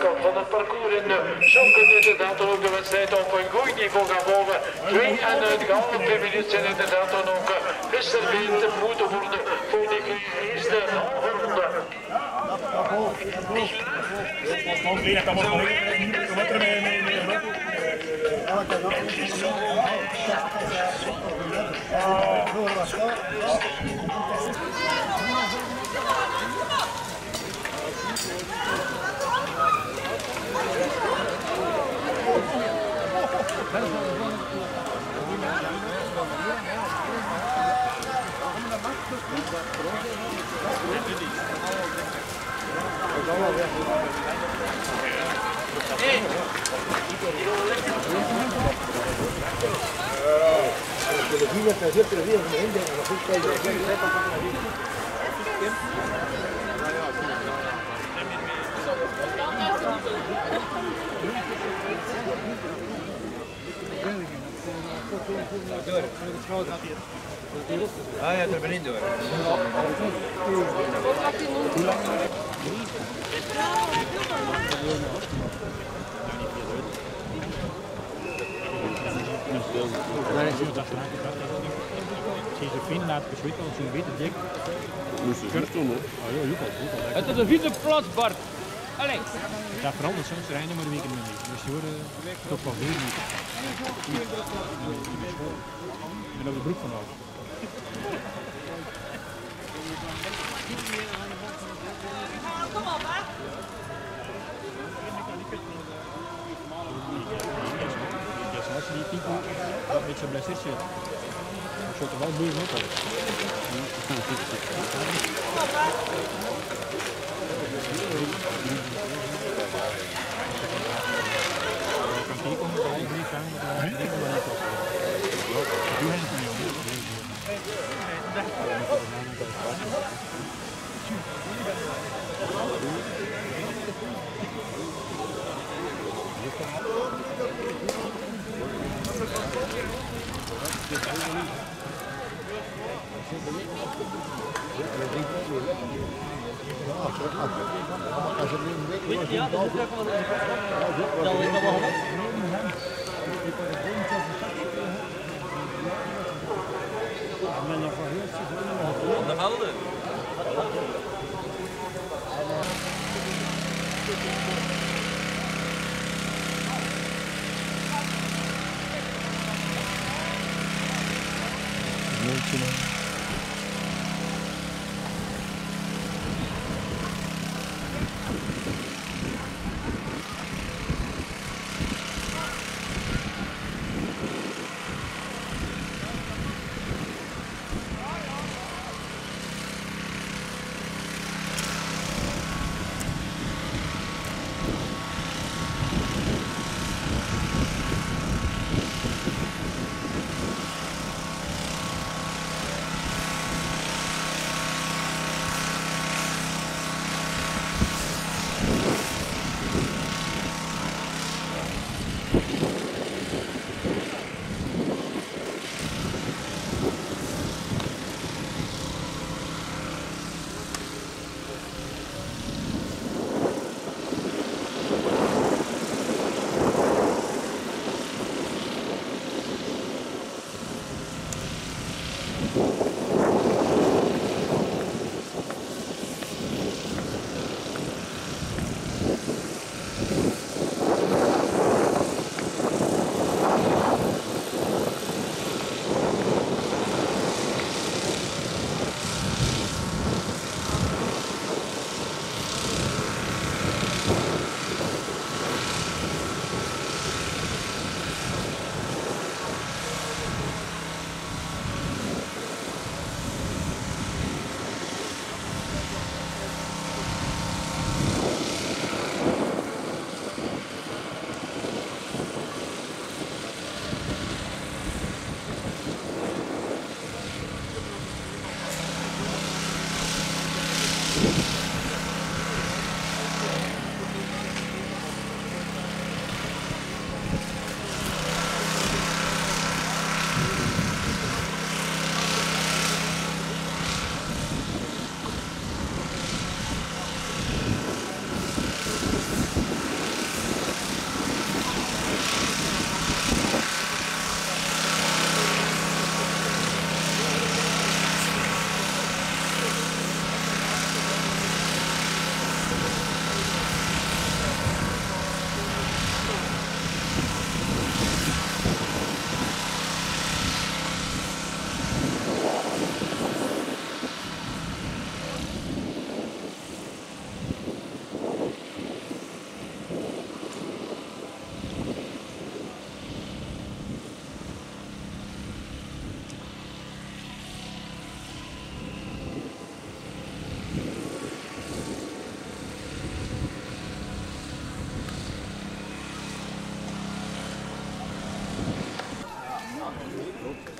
van het parcours in Zo kunnen inderdaad ook de wedstrijd op een goed niveau gaan volgen. Twee en een halve twee minuten zijn inderdaad dan ook geserveerd moeten worden voor de eerste halve ronde. Gracias. Ah ja, er ben ik door. Josephine laat beschikken als een witte dik. Oh. Het is een vieze plaats, Bart. Allee. Dat verandert soms rijden maar de weekend niet. Dus je hoort toch wel weer niet. En ook de broek van. Ja, zoals die type dat met zijn blessure zit. Dan zit er wel boeren op. Kan Ja, Onda kaldı. you. Okay.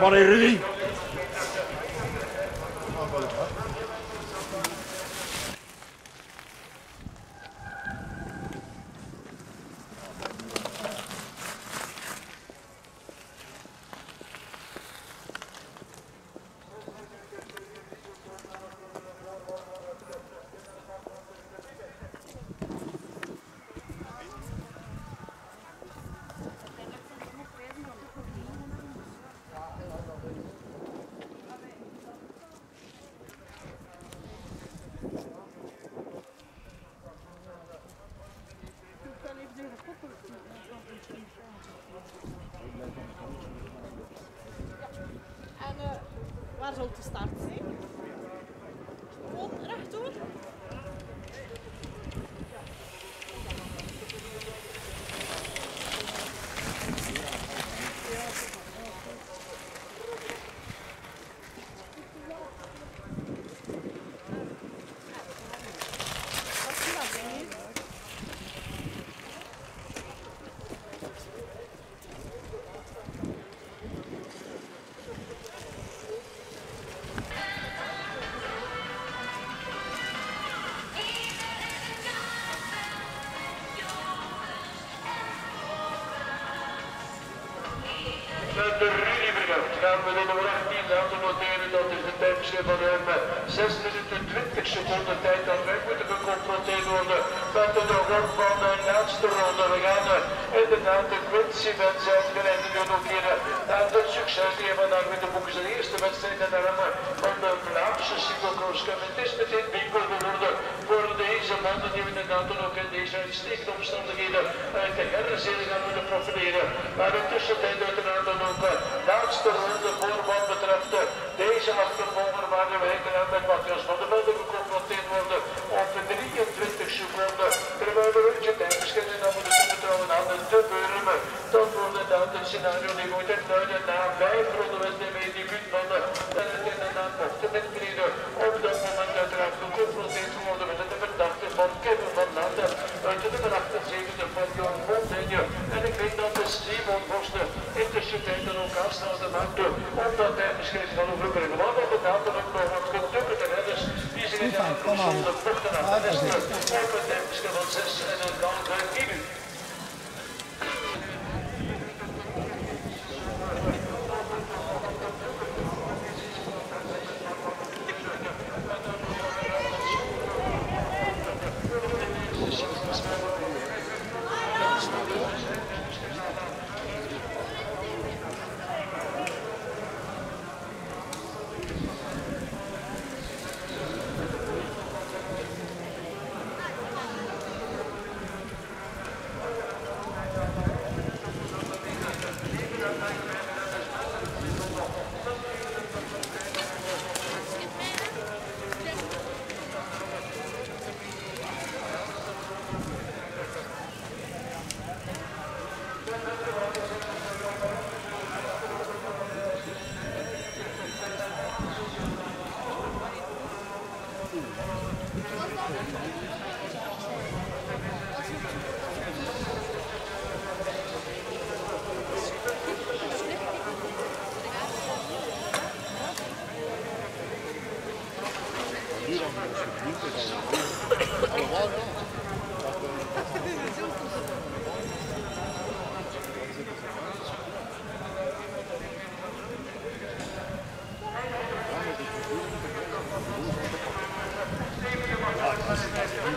Body ready. En eh, waar zal de start zijn? De Rudybrug gaan we de nummer 18 laten noteren. Dat is de tijdschrift van ruim 6 minuten 20 seconden tijd dat wij moeten geconfronteerd worden met de rol van de laatste ronde. We gaan inderdaad de Quincy wedstrijd geleiden nu noteren. En de succes die we vandaag met de boeken zijn eerste wedstrijd in de remmen van de Vlaamse cyclocross Cup. Het is meteen bingo geworden voor deze mannen die we inderdaad ook in deze uitstekende omstandigheden uit de herzenserie gaan moeten profileren. Maar in tussentijd uiteraard ook eh, laatste ronde voor wat betreft deze achtervolger waar we gedaan met Matthias van der Velde geconfronteerd worden op 23 seconden. Terwijl we een beetje tijdverschillen dan moeten toebetrouwen aan de Beuren. Dat wordt het scenario die moet het luiden na vijf ronden met de debuut van de en het inderdaad mochten intreden. Op dat moment uiteraard geconfronteerd worden met de verdachte van Kevin van Landen uit de nummer 78 van Jon Fontaine. En ik weet dat de Simon Vosten in de tussentijd dan ook aanstaande maakte om dat tijdverschil van overbruggen. Maar dat bedaalt er ook nog wat gedubbelde redders die zich in de bochten aan. de westen op een tijdverschil van 6 en een halve minuut. Hier dan,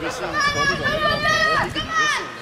Müssen, sorry, da müssen wir